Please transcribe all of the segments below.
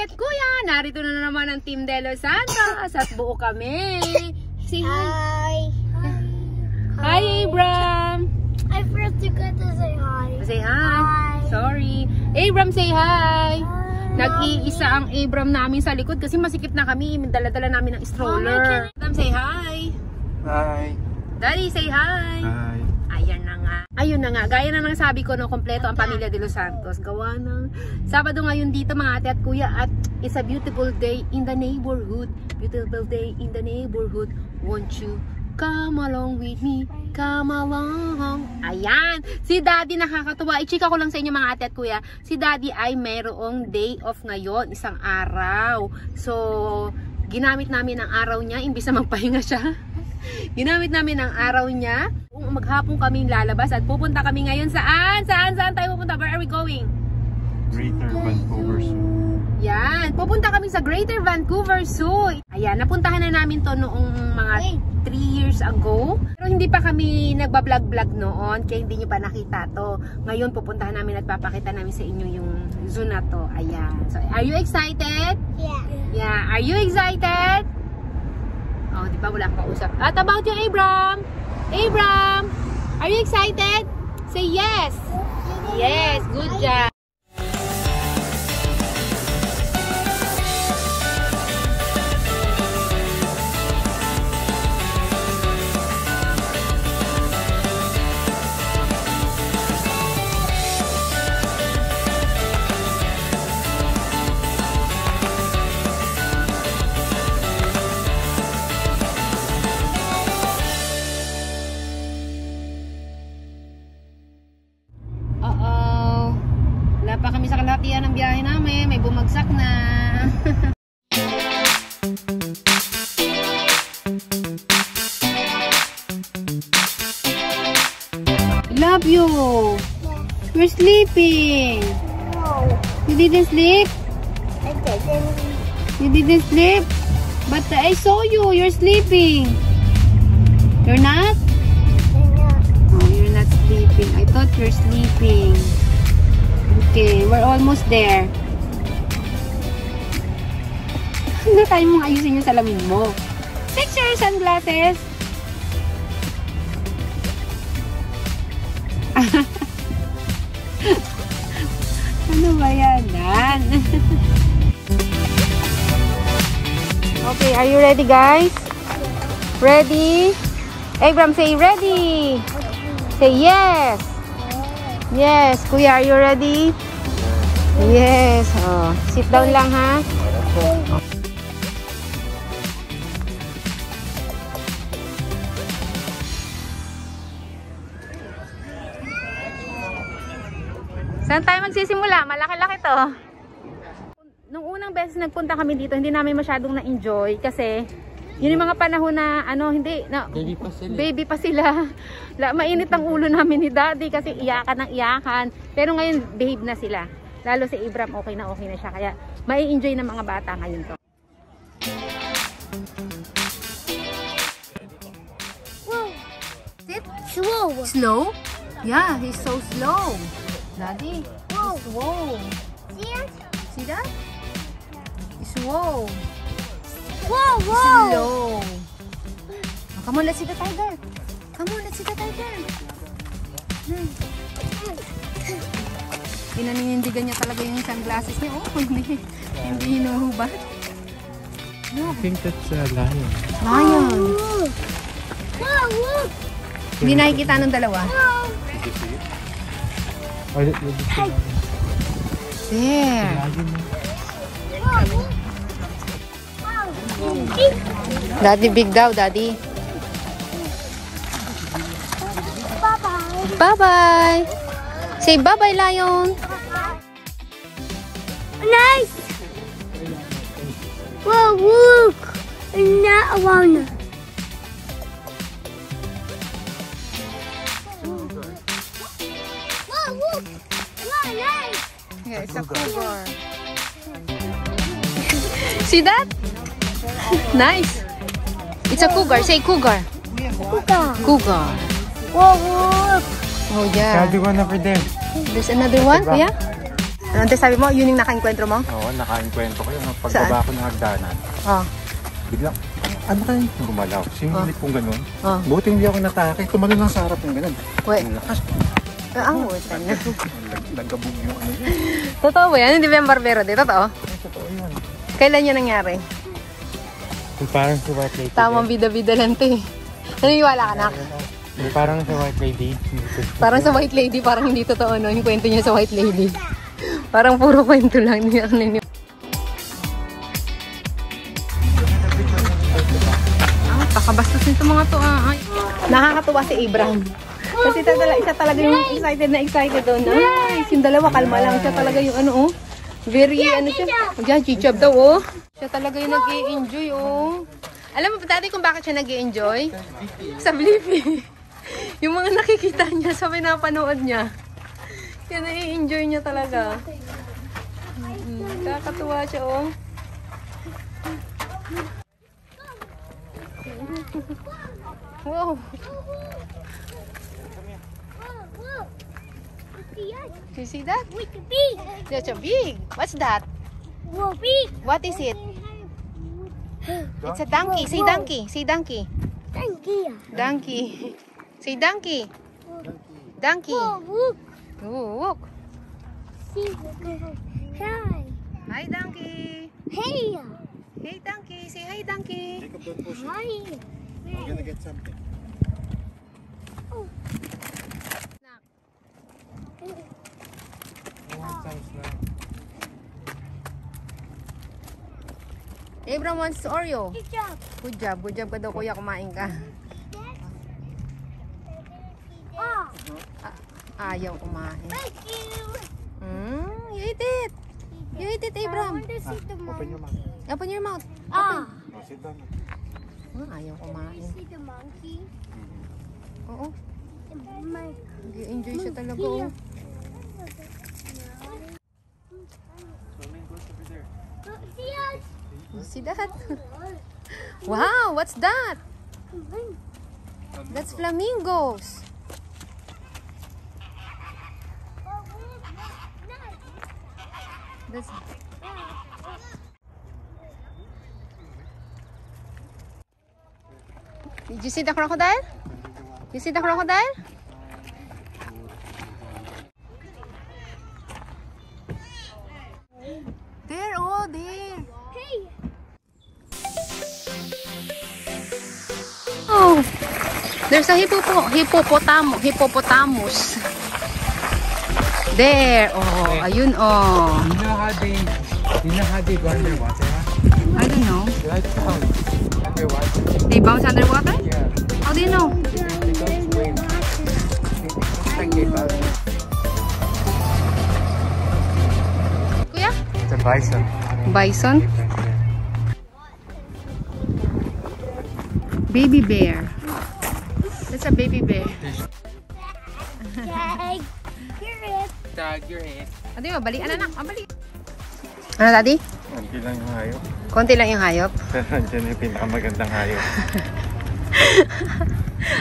ate at kuya. Narito na naman ang Team De Los Santos at buo kami. Say hi. Hi. Hi, Abram. I forgot to say hi. Say hi. Hi. Sorry. Abram, say hi. Hi. Nag-iisa ang Abram namin sa likod kasi masikip na kami. Dala-dala namin ng stroller. Abram, say hi. Hi. Daddy, say hi. Hi. Nga. Ayun na nga. Gaya na ng sabi ko, no, kompleto ang pamilya de Los Santos. Gawa ng Sabado ngayon dito mga ate at kuya at it's a beautiful day in the neighborhood. Beautiful day in the neighborhood. Won't you come along with me? Come along. Ayan. Si Daddy nakakatuwa. I-chika ko lang sa inyo mga ate at kuya. Si Daddy ay mayroong day off ngayon. Isang araw. So, ginamit namin ang araw niya. Imbis na magpahinga siya. Ginamit namin ang araw niya. Kung maghapon kami lalabas at pupunta kami ngayon saan? Saan? Saan tayo pupunta? Where are we going? Greater Vancouver Zoo. Yan. Pupunta kami sa Greater Vancouver Zoo. Ayan. Napuntahan na namin to noong mga 3 years ago. Pero hindi pa kami nagbablog-vlog noon kaya hindi nyo pa nakita to. Ngayon pupuntahan namin at papakita namin sa inyo yung zoo na to. Ayan. So, are you excited? Yeah. Yeah. Are you excited? Oh, di ba wala akong kausap. At about you, Abram? Abram, are you excited? Say yes. Yes, good job. Pa kami sa kalahatian ng biyahe namin. May bumagsak na. Love you. You're sleeping. No. You didn't sleep? I didn't. You didn't sleep? But I saw you. You're sleeping. You're not? Almost there. Ano tayo mong ayusin yung salamin mo? Take your sunglasses. ano ba yan? Okay, are you ready guys? Ready? Abram, say ready. Say yes. Yes. Kuya, are you ready? Yes. Oh, sit down lang ha. Saan tayo magsisimula? Malaki-laki to. Nung unang beses nagpunta kami dito, hindi namin masyadong na-enjoy kasi yun yung mga panahon na ano, hindi na Baby pa sila. baby pa sila. La, mainit ang ulo namin ni daddy kasi iyakan ng iyakan. Pero ngayon, behave na sila. Lalo si Ibram, okay na okay na siya. Kaya, mai-enjoy ng mga bata ngayon to. Sit. Slow. Slow? Yeah, he's so slow. Daddy, Whoa. whoa. See it? See that? It's whoa. Whoa, whoa. Slow. Come on, let's see the tiger. Pinaninindigan niya talaga yung sunglasses niya. Oh, hindi. Hindi hinuhubad. No. I think that's a lion. Lion. Look. Whoa, look. Hindi nakikita ng dalawa. Whoa. Did you see it? Or did, did you see it? There. Lion. Whoa, look. Wow. Daddy big daw, daddy. Bye-bye. Bye-bye. Say bye-bye, lion. Nice. Whoa, look. Not alone. Whoa, look. Wow, nice. Yeah, it's a cougar. See that? nice. It's a cougar. Say cougar. Cougar. Cougar. Whoa, look. Oh, The yeah. other one over there. There's another one, yeah? Ano sabi mo? Yun yung nakainkwentro mo? Oo, nakain kwento ko yun. Pagbaba ko ng hagdanan, Oh. biglang, ano kaya yung gumalaw? Simulit kong ganun. Oh. Buti hindi ako natake. Tumalo lang sa harap ng ganun. Wait. Ang lakas. Ah, ang wait na. Lag- Lagabog yung ano yun. Totoo ba yan? Hindi ba yung barbero din? Totoo? Totoo yun. Kailan yan nangyari? Parang si White Lady. Tamang bida-bida lang to eh. Naniniwala ka na? Parang si White Lady. Parang sa White Lady, parang hindi totoo no, yung kwento niya sa White Lady. Parang puro kwento lang niya. Ah, kakabastos nito mga to ah. Ay. Nakakatuwa si Abraham. Kasi talaga, isa talaga yung excited na excited doon. Nice! Yung dalawa, kalma lang. Siya talaga yung ano oh. Very ano siya. Diyan, chichab daw oh. Siya talaga yung nag enjoy oh. Alam mo ba dati kung bakit siya nag enjoy Sa Blippi. yung mga nakikita niya sa pinapanood niya. Kaya nai-enjoy niya talaga. Mm, kakatuwa siya oh. Wow. Do you see that? The bee. That's a big. What's that? Whoa, bee. What is it? It's a donkey. Say donkey. Say donkey. You. Donkey. Say donkey. Donkey. Whoa, look. Oh. Hi. Hi, donkey. Hey. Hey, donkey. Say hi, donkey. Jacob, don't push it. Hi. Gonna get something. Oh, sounds lang. Abram wants Oreo. Good job. Good job. Good job ka daw, kuya. Kumain ka. Oh, Ayaw kumain. thank you. Mm, you eat it. You eat it, I Abram. want to see the Open your mouth. Open your mouth. Ah. Oh, sit down. Ah, ayaw kumain. See the monkey. Oo. Nag-enjoy siya talaga. Oh. Us. You see that? Wow, what's that? That's flamingos. That's Did you see the crocodile? You see the crocodile? There, oh, there. Hey. Oh, there's a hippopo hippopotam hippopotamus. There, oh, ayun, oh. You know how they, you know how they go underwater? I don't know. Like underwater? They bounce underwater? Yeah. How do you know? They don't swim. It's like they bounce. Kuya? It's a bison. Bison? Baby bear. Tag your head. Adi, mabali. Ano anak? Mabali. Ano, daddy? Hindi lang yung hayop. Konti lang yung hayop. Pero nandiyan yung pinakamagandang hayop.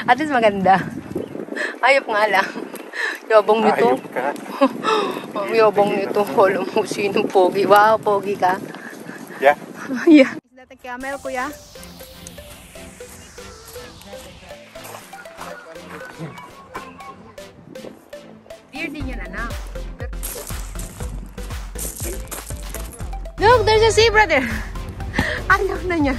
At least maganda. Hayop nga lang. Yabong nito. Hayop ka. Ang yabong nito. Alam mo, sinong pogi. Wow, pogi ka. Yeah. yeah. Is that a camel, kuya? Deer din yun, anak. Look, there's a zebra there. Ayaw na niya.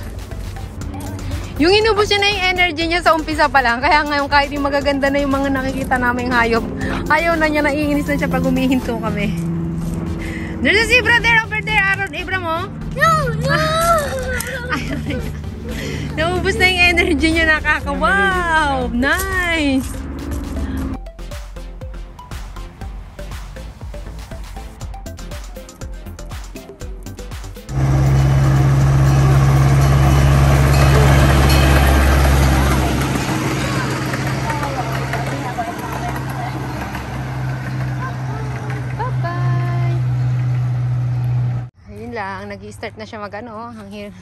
Yung inubos niya na yung energy niya sa umpisa pa lang. Kaya ngayon kahit yung magaganda na yung mga nakikita naming hayop, ayaw na niya, naiinis na siya pag humihinto kami. There's a zebra there over there, Aaron Abram, oh. No, no. Ayaw na niya. Naubos na yung energy niya, nakaka. Wow! Nice! Nag-start na siya mag ano, oh, ang hir.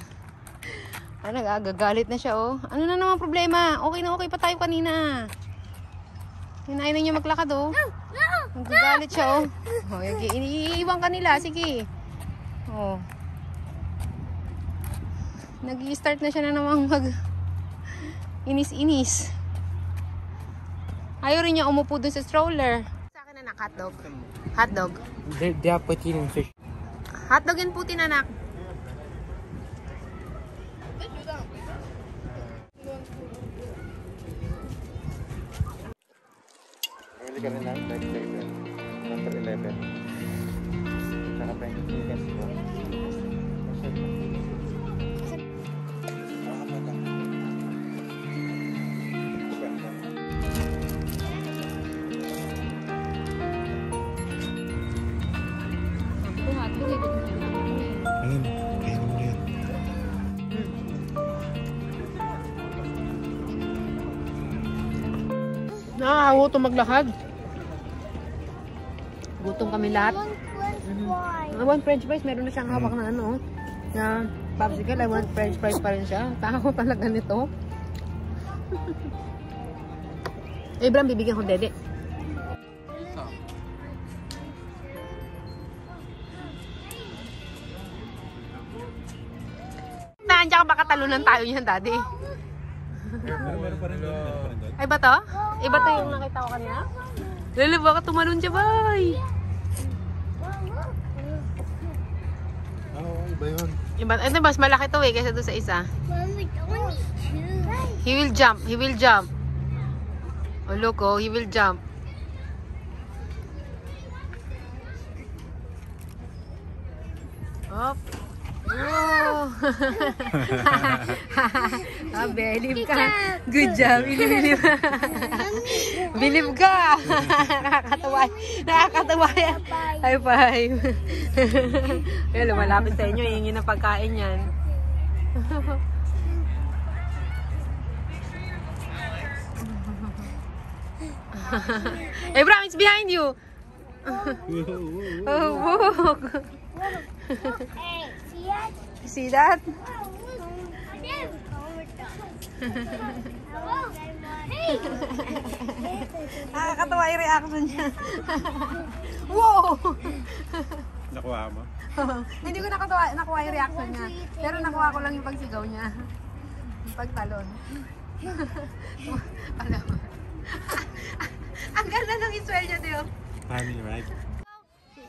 Ano, nagagagalit na siya, oh. Ano na naman problema? Okay na okay pa tayo kanina. Hinain na niya maglakad, oh. Nagagalit siya, oh. Oh, yung- iniiwan ka nila. Sige. Oh. Nag-i-start na siya na namang mag inis-inis. Ayaw rin niya umupo dun sa stroller. Sa akin anak, hotdog. Hotdog. They, they are putting in fish. Hotdog and Putin anak. Bumili kami ng Nakakagutom maglakad. Gutom kami lahat. One plus one. I want french fries. Meron na siyang hawak na ano. Na popsicle. I want french fries pa rin siya. Tako talaga nito. Abraham, bibigyan ko dede. Nandiyan ka baka talunan tayo niyan, daddy. Ay ba to? Iba to yung nakita ko kanina? Lalo, baka tumalon siya, bay. Oo, iba yun. Iba, ito mas malaki to eh, kaysa doon sa isa. He will jump, he will jump. Oh, look, oh, he will jump. Oh. ah, believe ka. Good job. Believe. Believe ka. Nakakatawa. Nakakatawa yan. High five. Ayun, lumalapit sa inyo. Hingi ng pagkain yan. Abraham, it's behind you. Oh, see that? You see that? Nakakatawa yung reaction niya. wow! Nakuha mo? Hindi ko nakatawa, nakuha yung reaction niya. Pero nakuha ko lang yung pagsigaw niya. Yung pagtalon. Alam mo. Ang ganda ng iswell niya, Teo. Honey, right?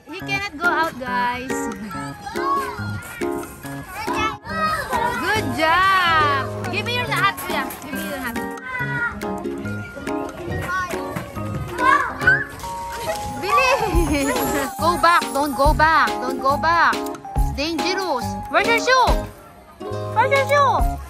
He cannot go out, guys. Good job! Give me your hat, kuya. Give me your hat. Bilis! Go back! Don't go back! Don't go back! It's dangerous! Where's your shoe? Where's your shoe?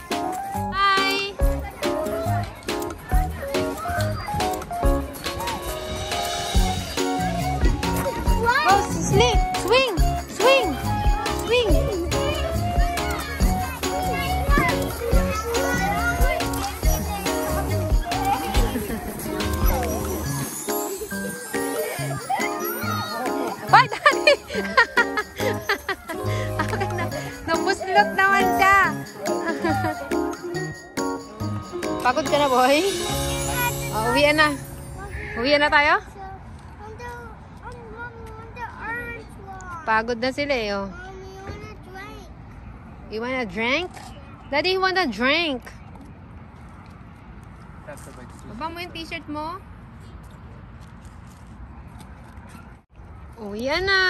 Daddy! Akin na. Nabuslot naman siya. Pagod ka na, boy? Oh, uwian na. Uwian na tayo? Pagod na sila eh, oh. You want a drink? Daddy, you want a drink? Baba mo yung t-shirt mo. Uwi na.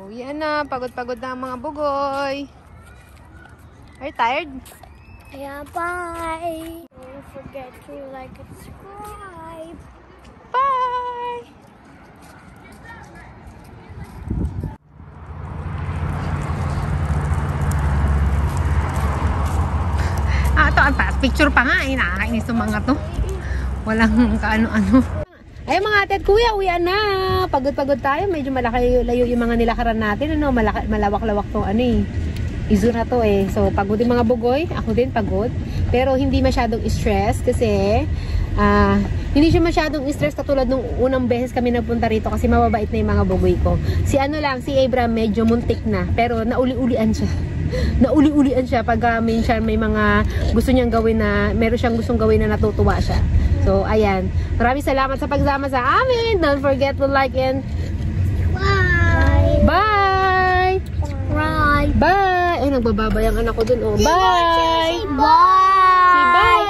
Uwi na. Pagod-pagod na ang mga bugoy. Are you tired? Yeah, bye. Don't forget to like and subscribe. Bye! Ah, ito, ang picture pa nga eh. Nakakainis ng mga to. Walang kaano-ano. Ay mga ate at kuya, uwian na. Pagod-pagod tayo. Medyo malaki layo yung mga nilakaran natin. Ano, malawak-lawak tong ano eh. Izo na to eh. So, pagod yung mga bugoy. Ako din pagod. Pero hindi masyadong stress kasi ah hindi siya masyadong stress katulad nung unang beses kami nagpunta rito kasi mababait na yung mga bugoy ko. Si ano lang, si Abraham medyo muntik na. Pero nauli-ulian siya. nauli-ulian siya pag uh, minsan may mga gusto niyang gawin na, meron siyang gustong gawin na natutuwa siya. So, ayan. Maraming salamat sa pagsama sa amin. Don't forget to like and Bye. bye! Bye. Bye! Ay, nagbababay ang anak ko dun, oh. Bye! Bye. Say bye!